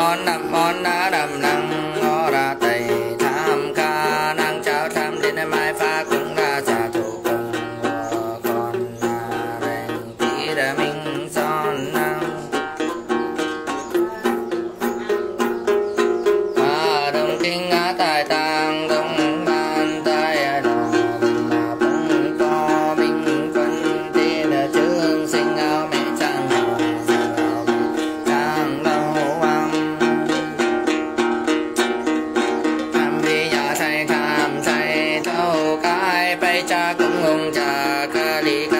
con đập con đã đầm nặng 白茶公公茶，咖喱咖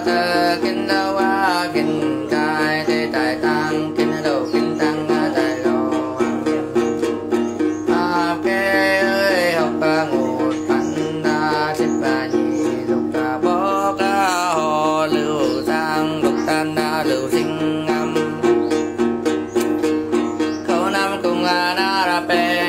thơ kinh đâu a kinh tai thế tại tăng kinh đầu kinh tăng a tại lô a kê ơi học ba ngủ tăng đa chip ba nhị dục ta bó ca hồ lưu giang dục tan đa lưu sinh ngâm câu năm cùng a na pe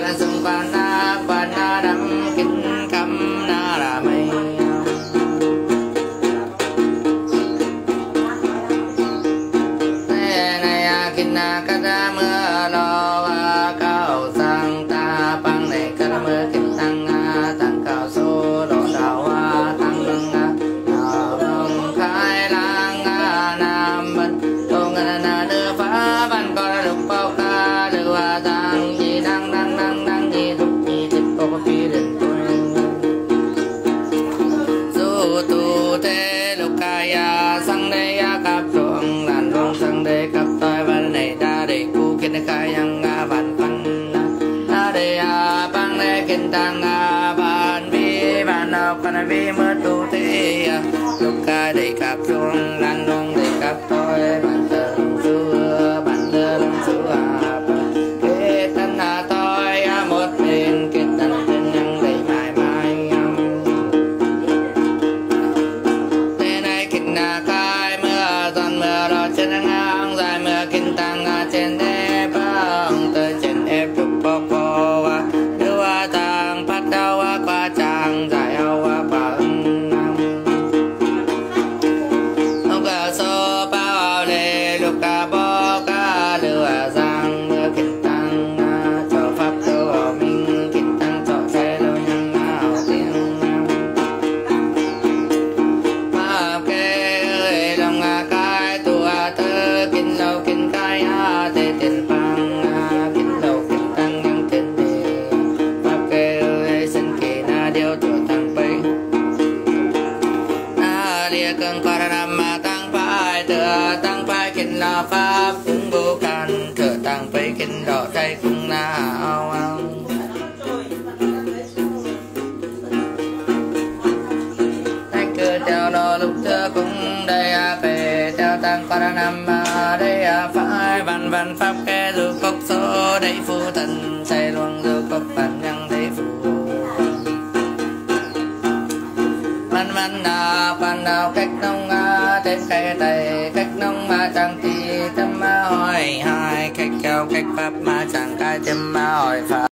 sempan sempan apa tăng ban vi ban nọc ban vi mất tu tê. Lục ca đầy cặp dung lan đông đầy cặp tựa tăng phải kinh lo pháp, cũng vô căn thừa tăng phải kinh lo tay cũng nào tay cứ theo đó lúc thừa cũng đây à về theo tăng para nam à đây à phải văn văn pháp kê du cốc số đây phu thần say luồng du cốc văn nhân thế phu văn văn nào văn nào cách đông à ับมาจังกายเต็มมาอ่อยฟ้า